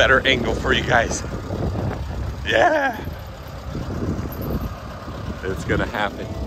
better angle for you guys. Yeah. It's gonna happen.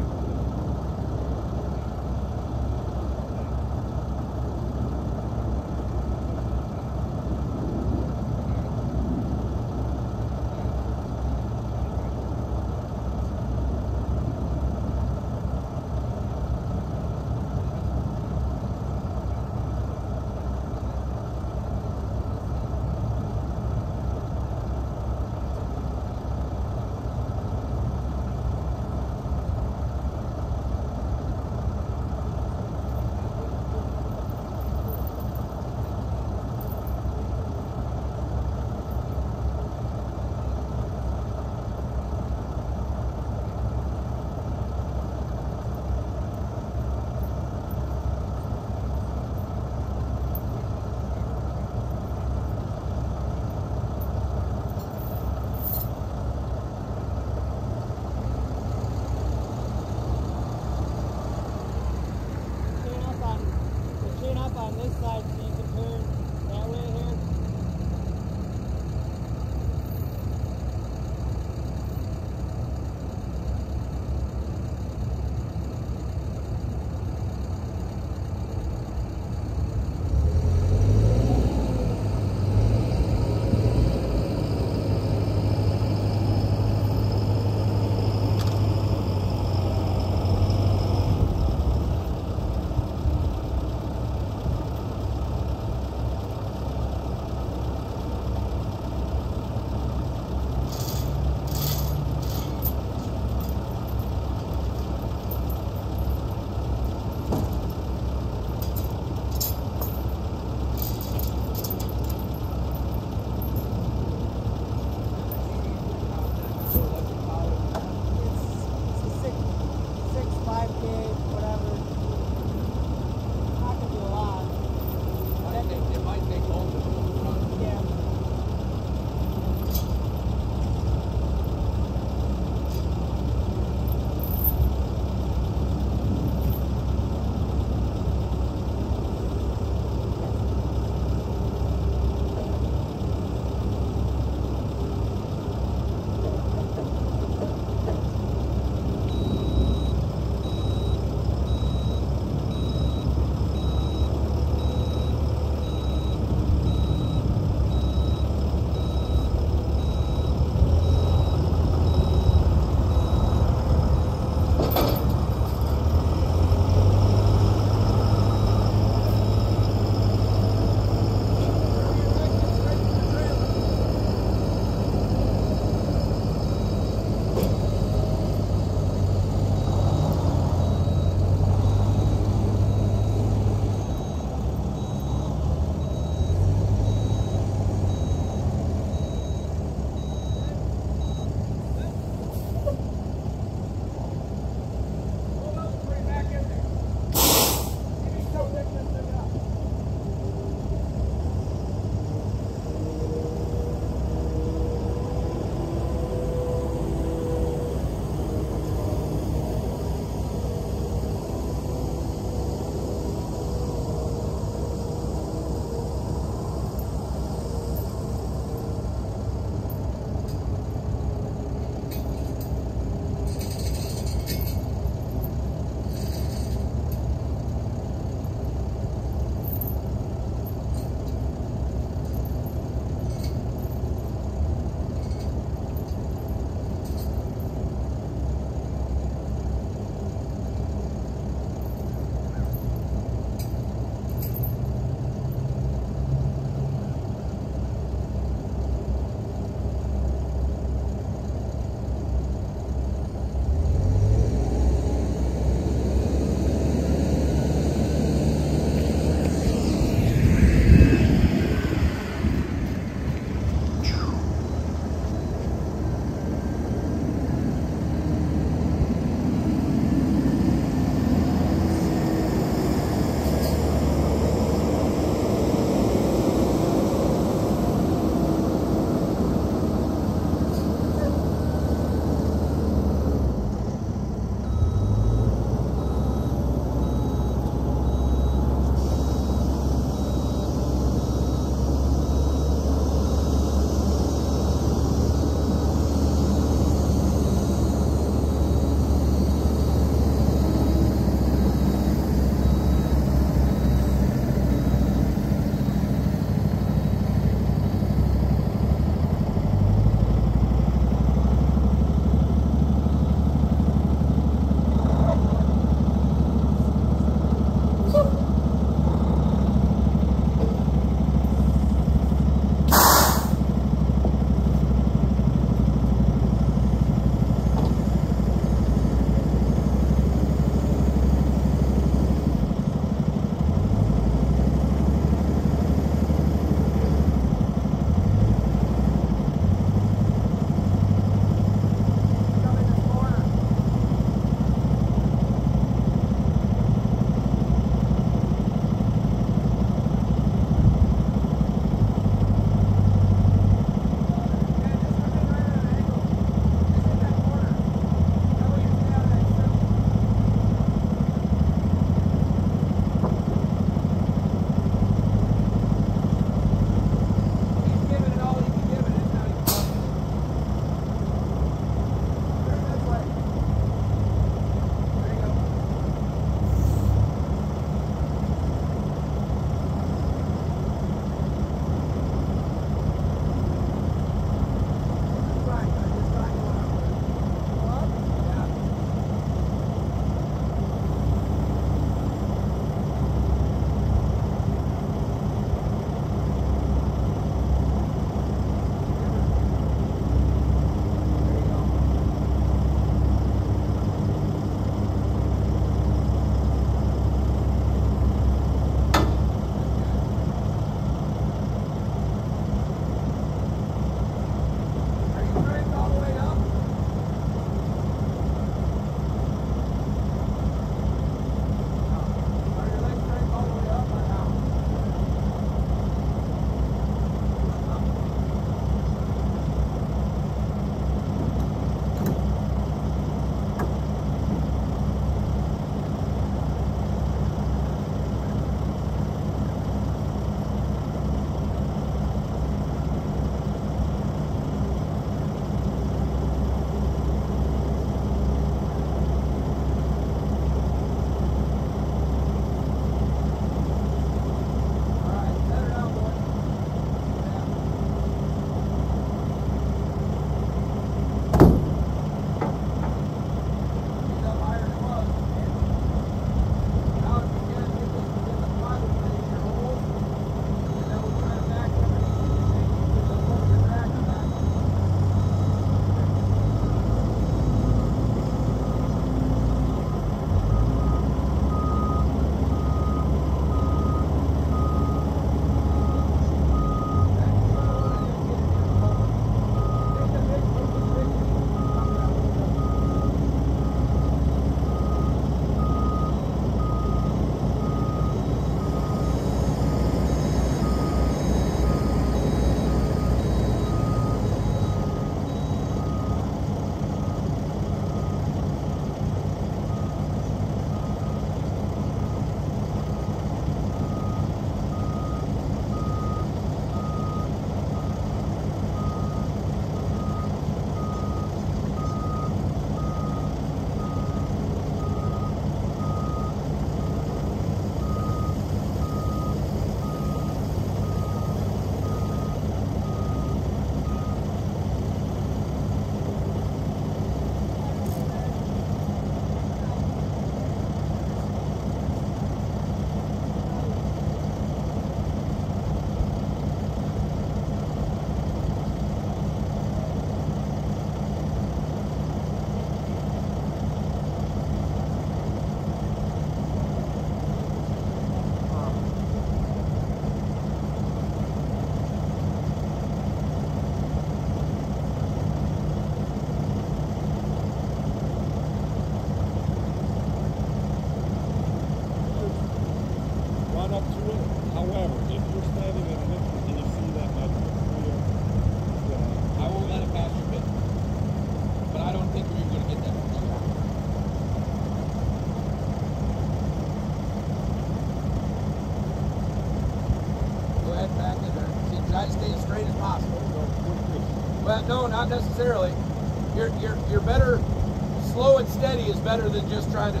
Better than just trying to.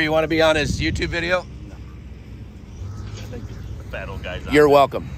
You want to be on his YouTube video? I think the fat old guy's You're welcome.